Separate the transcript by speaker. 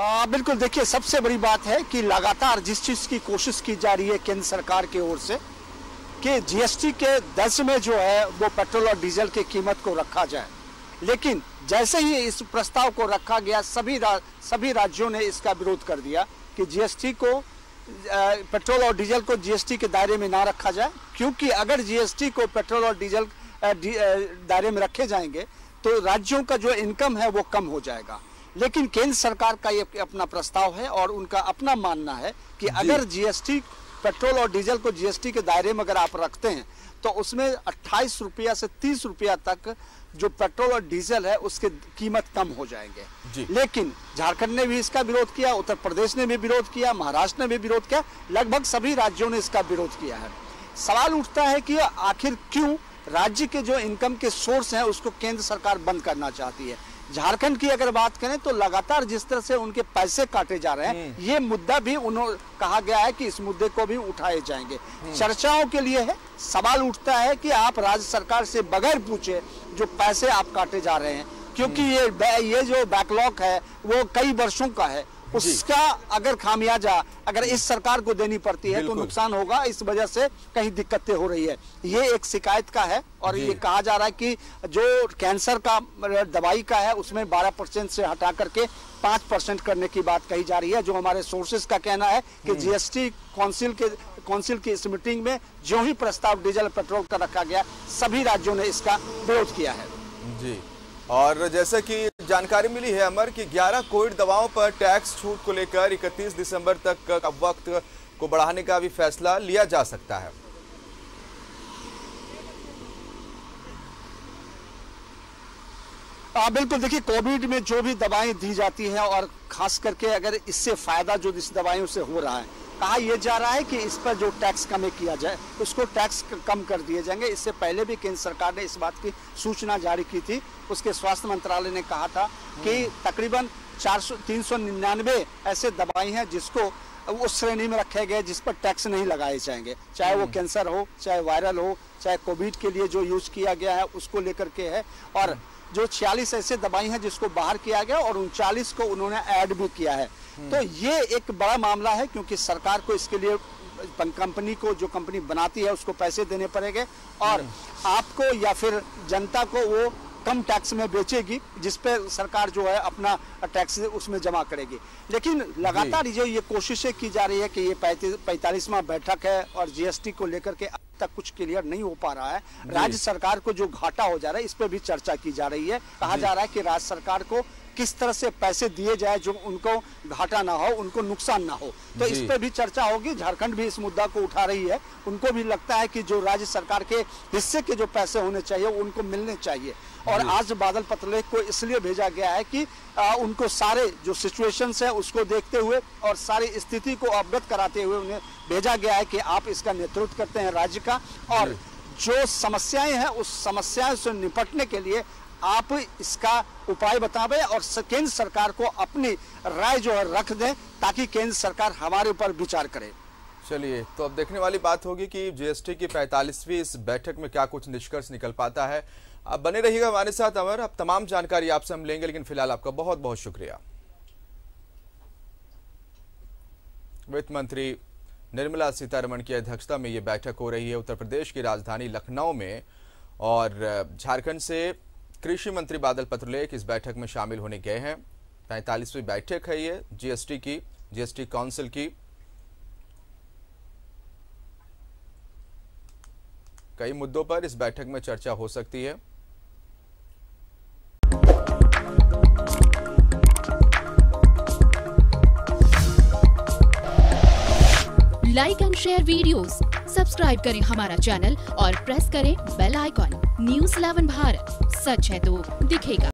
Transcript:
Speaker 1: आ, बिल्कुल देखिए सबसे बड़ी बात है कि लगातार जिस चीज़ की कोशिश की जा रही है केंद्र सरकार की के ओर से कि जीएसटी के दस में जो है वो पेट्रोल और डीजल की कीमत को रखा जाए। लेकिन जैसे ही इस प्रस्ताव को रखा गया सभी रा, सभी राज्यों ने इसका विरोध कर दिया कि जीएसटी को पेट्रोल और डीजल को जीएसटी के दायरे में ना रखा जाए क्योंकि अगर जीएसटी को पेट्रोल और डीजल दायरे में रखे जाएँगे तो राज्यों का जो इनकम है वो कम हो जाएगा। लेकिन केंद्र सरकार का ये अपना प्रस्ताव है और उनका अपना मानना है कि अगर जीएसटी पेट्रोल और डीजल को जीएसटी के दायरे में अगर आप रखते हैं तो उसमें अट्ठाईस रुपया से तीस रुपया तक जो पेट्रोल और डीजल है उसके कीमत कम हो जाएँगे। लेकिन झारखंड ने भी इसका विरोध किया उत्तर प्रदेश ने भी विरोध किया महाराष्ट्र ने भी विरोध किया लगभग सभी राज्यों ने इसका विरोध किया है। सवाल उठता है कि आखिर क्यों राज्य के जो इनकम के सोर्स हैं उसको केंद्र सरकार बंद करना चाहती है? झारखंड की अगर बात करें तो लगातार जिस तरह से उनके पैसे काटे जा रहे हैं ये मुद्दा भी उन्होंने कहा गया है कि इस मुद्दे को भी उठाए जाएँगे। चर्चाओं के लिए है सवाल उठता है कि आप राज्य सरकार से बगैर पूछे जो पैसे आप काटे जा रहे हैं क्योंकि ये ये जो बैकलॉग है वो कई वर्षों का है उसका अगर खामियाजा अगर इस सरकार को देनी पड़ती है तो नुकसान होगा इस वजह से कहीं दिक्कतें हो रही है। ये एक शिकायत का है और ये कहा जा रहा है कि जो कैंसर का दवाई का है उसमें 12 परसेंट से हटा करके 5 परसेंट करने की बात कही जा रही है जो हमारे सोर्सेज का कहना है कि जीएसटी काउंसिल के काउंसिल की इस मीटिंग में जो ही प्रस्ताव डीजल पेट्रोल का रखा गया सभी राज्यों ने इसका विरोध किया है।
Speaker 2: जी। और जैसे कि जानकारी मिली है अमर कि 11 कोविड दवाओं पर टैक्स छूट को लेकर 31 दिसंबर तक का वक्त को बढ़ाने का भी फैसला लिया जा सकता है।
Speaker 1: हाँ बिल्कुल। देखिए, कोविड में जो भी दवाएँ दी जाती हैं और खास करके अगर इससे फ़ायदा जो इस दवाइयों से हो रहा है कहा यह जा रहा है कि इस पर जो टैक्स कम किया जाए उसको टैक्स कम कर दिए जाएँगे। इससे पहले भी केंद्र सरकार ने इस बात की सूचना जारी की थी। उसके स्वास्थ्य मंत्रालय ने कहा था कि तकरीबन चार सौ तीन सौ निन्यानवे ऐसे दवाई हैं जिसको उस श्रेणी में रखे गए जिस पर टैक्स नहीं लगाए जाएँगे। चाहे वो कैंसर हो चाहे वायरल हो चाहे कोविड के लिए जो यूज़ किया गया है उसको लेकर के है। और जो 46 ऐसे दवाई हैं जिसको बाहर किया गया और उनचालीस को उन्होंने ऐड भी किया है। तो ये एक बड़ा मामला है क्योंकि सरकार को इसके लिए कंपनी को जो कंपनी बनाती है उसको पैसे देने पड़ेंगे। और आपको या फिर जनता को वो कम टैक्स में बेचेगी जिस पे सरकार जो है अपना टैक्स उसमें जमा करेगी। लेकिन लगातार जो। ये कोशिशें की जा रही है कि ये पैंतालीसवां बैठक है और जीएसटी को लेकर के अब तक कुछ क्लियर नहीं हो पा रहा है। राज्य सरकार को जो घाटा हो जा रहा है इस पर भी चर्चा की जा रही है। कहा जा। रहा है कि राज्य सरकार को किस तरह से पैसे दिए जाए जो उनको घाटा ना हो उनको नुकसान ना हो। तो इस पर भी चर्चा होगी। झारखंड भी इस मुद्दा को उठा रही है। उनको भी लगता है कि जो राज्य सरकार के हिस्से के जो पैसे होने चाहिए उनको मिलने चाहिए। और आज बादल पत्रलेख को इसलिए भेजा गया है कि आ, उनको सारे जो सिचुएशंस है उसको देखते हुए और सारी स्थिति को अवगत कराते हुए उन्हें भेजा गया है कि आप इसका नेतृत्व करते हैं राज्य का। और जो। समस्याएँ हैं उस समस्याओं से निपटने के लिए आप इसका उपाय बतावे और केंद्र सरकार को अपनी राय जो है रख दें ताकि केंद्र सरकार हमारे ऊपर विचार करे।
Speaker 2: चलिए तो अब देखने वाली बात होगी कि जीएसटी की 45वीं इस बैठक में क्या कुछ निष्कर्ष निकल पाता है। आप बने रहिएगा हमारे साथ, अमर। अब तमाम जानकारी आपसे हम लेंगे, लेकिन फ़िलहाल आपका बहुत बहुत शुक्रिया। वित्त मंत्री निर्मला सीतारमण की अध्यक्षता में ये बैठक हो रही है उत्तर प्रदेश की राजधानी लखनऊ में, और झारखंड से कृषि मंत्री बादल पत्रलेख इस बैठक में शामिल होने गए हैं। पैंतालीसवीं बैठक है ये जीएसटी की जीएसटी काउंसिल की। कई मुद्दों पर इस बैठक में चर्चा हो सकती है।
Speaker 3: Like and share videos, subscribe करें हमारा चैनल और प्रेस करें बेल आइकॉन न्यूज़ 11 भारत सच है तो दिखेगा।